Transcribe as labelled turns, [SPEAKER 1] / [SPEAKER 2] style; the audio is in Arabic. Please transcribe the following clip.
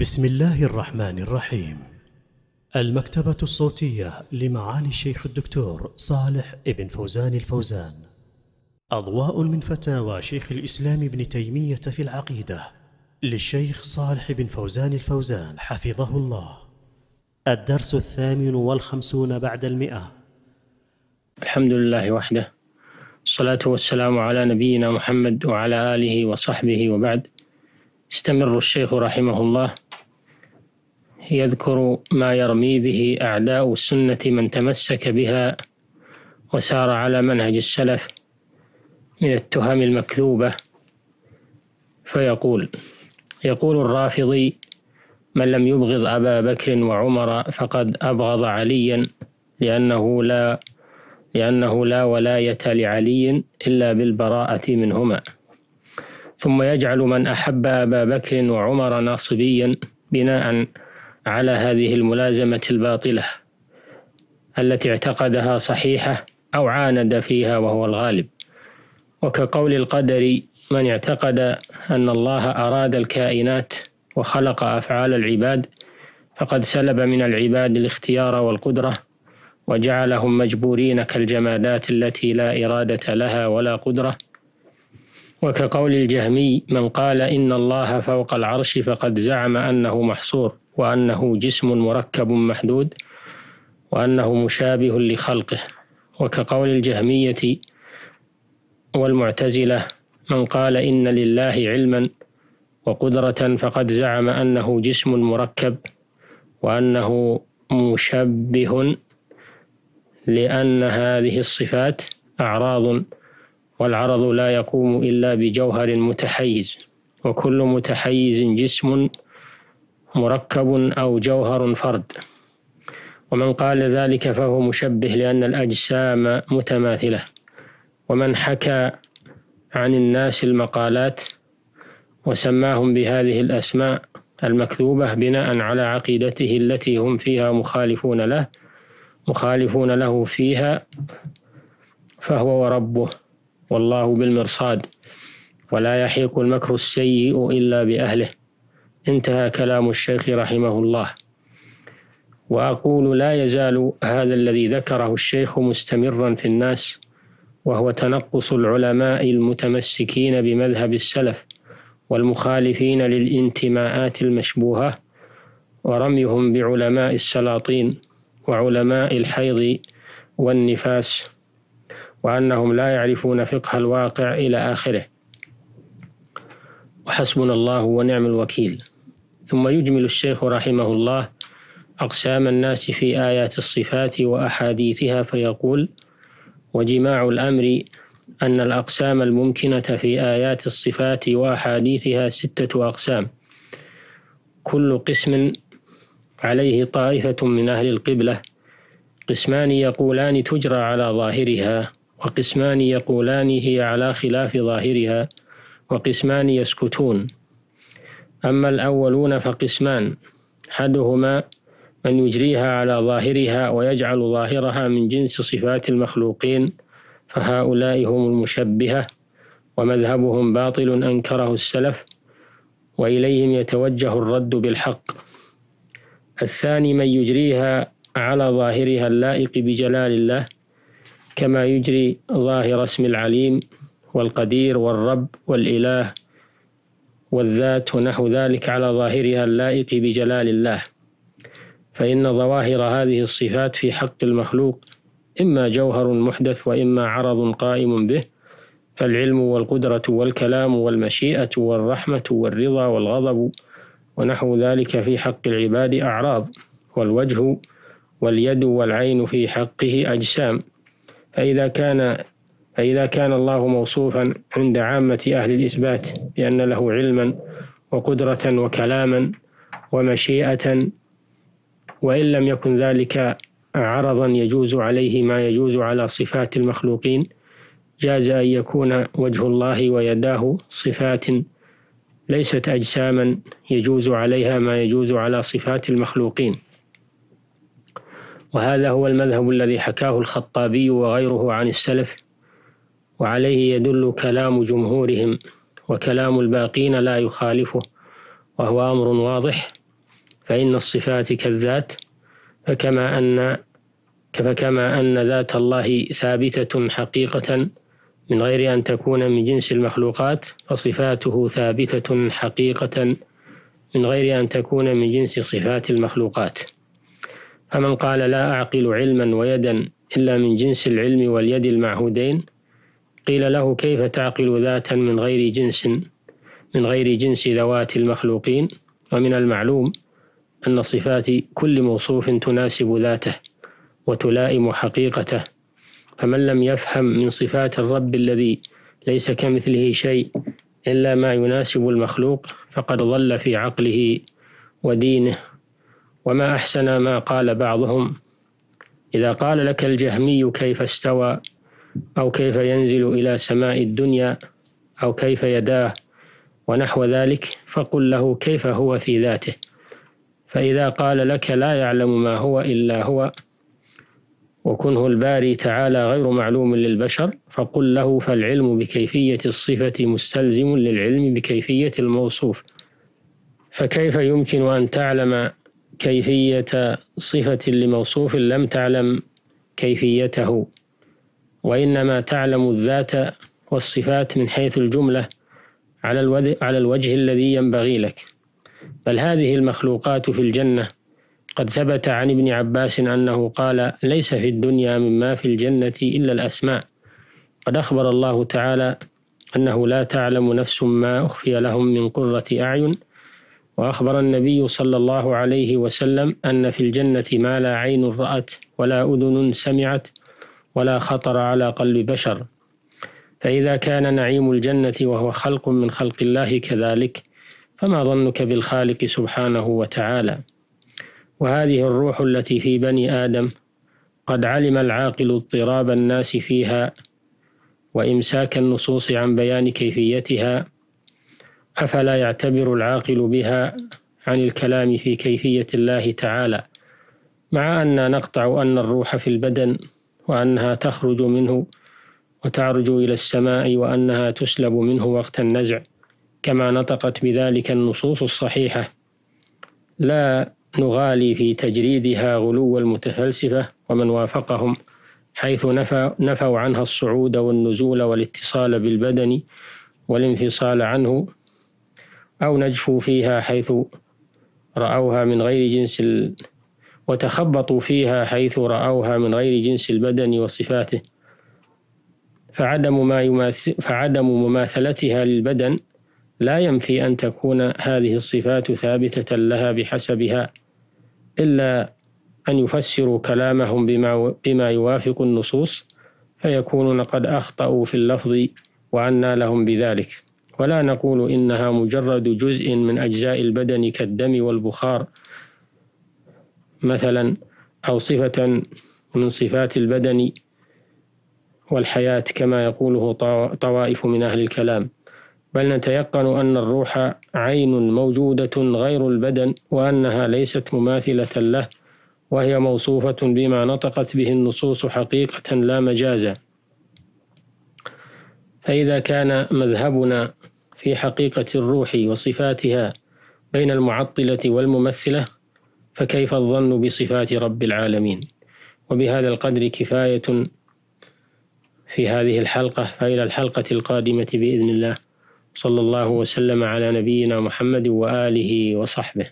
[SPEAKER 1] بسم الله الرحمن الرحيم. المكتبة الصوتية لمعالي الشيخ الدكتور صالح ابن فوزان الفوزان. أضواء من فتاوى شيخ الإسلام ابن تيمية في العقيدة للشيخ صالح بن فوزان الفوزان حفظه الله. الدرس الثامن والخمسون بعد المئة.
[SPEAKER 2] الحمد لله وحده. الصلاة والسلام على نبينا محمد وعلى آله وصحبه وبعد. استمر الشيخ رحمه الله. يذكر ما يرمي به أعداء السنة من تمسك بها وسار على منهج السلف من التهم المكذوبة. فيقول يقول الرافضي من لم يبغض أبا بكر وعمر فقد أبغض عليا لأنه لا لأنه لا ولاية لعلي إلا بالبراءة منهما. ثم يجعل من أحب أبا بكر وعمر ناصبيا بناء على هذه الملازمة الباطلة التي اعتقدها صحيحة أو عاند فيها وهو الغالب. وكقول القدر من اعتقد أن الله أراد الكائنات وخلق أفعال العباد فقد سلب من العباد الاختيار والقدرة وجعلهم مجبورين كالجمادات التي لا إرادة لها ولا قدرة وكقول الجهمي من قال إن الله فوق العرش فقد زعم أنه محصور وأنه جسم مركب محدود وأنه مشابه لخلقه. وكقول الجهمية والمعتزلة من قال إن لله علما وقدرة فقد زعم أنه جسم مركب وأنه مشبه لأن هذه الصفات أعراض والعرض لا يقوم إلا بجوهر متحيز وكل متحيز جسم مركب أو جوهر فرد. ومن قال ذلك فهو مشبه لأن الأجسام متماثلة. ومن حكى عن الناس المقالات وسماهم بهذه الأسماء المكذوبة بناء على عقيدته التي هم فيها مخالفون له مخالفون له فيها فهو وربه. والله بالمرصاد. ولا يحيق المكر السيء إلا بأهله. انتهى كلام الشيخ رحمه الله. وأقول لا يزال هذا الذي ذكره الشيخ مستمرا في الناس وهو تنقص العلماء المتمسكين بمذهب السلف والمخالفين للانتماءات المشبوهة ورميهم بعلماء السلاطين وعلماء الحيض والنفاس. وأنهم لا يعرفون فقه الواقع إلى آخره. وحسبنا الله ونعم الوكيل. ثم يجمل الشيخ رحمه الله أقسام الناس في آيات الصفات وأحاديثها فيقول وجماع الأمر أن الأقسام الممكنة في آيات الصفات وأحاديثها ستة أقسام. كل قسم عليه طائفة من أهل القبلة. قسمان يقولان تجرى على ظاهرها. وقسمان يقولان هي على خلاف ظاهرها وقسمان يسكتون. أما الأولون فقسمان أحدهما من يجريها على ظاهرها ويجعل ظاهرها من جنس صفات المخلوقين فهؤلاء هم المشبهة ومذهبهم باطل أنكره السلف وإليهم يتوجه الرد بالحق. الثاني من يجريها على ظاهرها اللائق بجلال الله كما يجري ظاهر اسم العليم والقدير والرب والإله والذات ونحو ذلك على ظاهرها اللائق بجلال الله. فإن ظواهر هذه الصفات في حق المخلوق إما جوهر محدث وإما عرض قائم به فالعلم والقدرة والكلام والمشيئة والرحمة والرضا والغضب ونحو ذلك في حق العباد أعراض والوجه واليد والعين في حقه أجسام. فإذا كان فإذا كان الله موصوفا عند عامة أهل الإثبات بأن له علما وقدرة وكلاما ومشيئة وإن لم يكن ذلك عرضا يجوز عليه ما يجوز على صفات المخلوقين جاز أن يكون وجه الله ويداه صفات ليست أجساما يجوز عليها ما يجوز على صفات المخلوقين. وهذا هو المذهب الذي حكاه الخطابي وغيره عن السلف وعليه يدل كلام جمهورهم وكلام الباقين لا يخالفه وهو أمر واضح فإن الصفات كالذات فكما أن فكما أن ذات الله ثابتة حقيقة من غير أن تكون من جنس المخلوقات فصفاته ثابتة حقيقة من غير أن تكون من جنس صفات المخلوقات. فمن قال لا أعقل علما ويدا إلا من جنس العلم واليد المعهودين. قيل له كيف تعقل ذاتا من غير جنس من غير جنس ذوات المخلوقين؟ ومن المعلوم أن صفات كل موصوف تناسب ذاته وتلائم حقيقته. فمن لم يفهم من صفات الرب الذي ليس كمثله شيء إلا ما يناسب المخلوق فقد ضل في عقله ودينه. وما أحسن ما قال بعضهم. إذا قال لك الجهمي كيف استوى أو كيف ينزل إلى سماء الدنيا أو كيف يداه ونحو ذلك فقل له كيف هو في ذاته. فإذا قال لك لا يعلم ما هو إلا هو وكنه الباري تعالى غير معلوم للبشر فقل له فالعلم بكيفية الصفة مستلزم للعلم بكيفية الموصوف. فكيف يمكن أن تعلم كيفية صفة لموصوف لم تعلم كيفيته وإنما تعلم الذات والصفات من حيث الجملة على الوجه الذي ينبغي لك. بل هذه المخلوقات في الجنة قد ثبت عن ابن عباس أنه قال ليس في الدنيا مما في الجنة إلا الأسماء قد أخبر الله تعالى أنه لا تعلم نفس ما أخفي لهم من قرة أعين وأخبر النبي صلى الله عليه وسلم أن في الجنة ما لا عين رأت ولا أذن سمعت ولا خطر على قلب بشر. فإذا كان نعيم الجنة وهو خلق من خلق الله كذلك فما ظنك بالخالق سبحانه وتعالى؟ وهذه الروح التي في بني آدم قد علم العاقل اضطراب الناس فيها وإمساك النصوص عن بيان كيفيتها أفلا يعتبر العاقل بها عن الكلام في كيفية الله تعالى مع أن نقطع أن الروح في البدن وأنها تخرج منه وتعرج إلى السماء وأنها تسلب منه وقت النزع كما نطقت بذلك النصوص الصحيحة. لا نغالي في تجريدها غلو المتفلسفة ومن وافقهم حيث نفوا عنها الصعود والنزول والاتصال بالبدن والانفصال عنه أو نجفوا فيها حيث رأوها من غير جنس ال... وتخبطوا فيها حيث رأوها من غير جنس البدن وصفاته. فعدم ما يماثل فعدم مماثلتها للبدن لا ينفي أن تكون هذه الصفات ثابتة لها بحسبها إلا أن يفسروا كلامهم بما, بما يوافق النصوص فيكونون قد أخطأوا في اللفظ وعنا لهم بذلك. ولا نقول إنها مجرد جزء من أجزاء البدن كالدم والبخار. مثلا أو صفة من صفات البدن والحياة كما يقوله طوائف من أهل الكلام. بل نتيقن أن الروح عين موجودة غير البدن وأنها ليست مماثلة له وهي موصوفة بما نطقت به النصوص حقيقة لا مجازا فإذا كان مذهبنا في حقيقة الروح وصفاتها بين المعطلة والممثلة فكيف الظن بصفات رب العالمين؟ وبهذا القدر كفاية في هذه الحلقة فإلى الحلقة القادمة بإذن الله. صلى الله وسلم على نبينا محمد وآله وصحبه.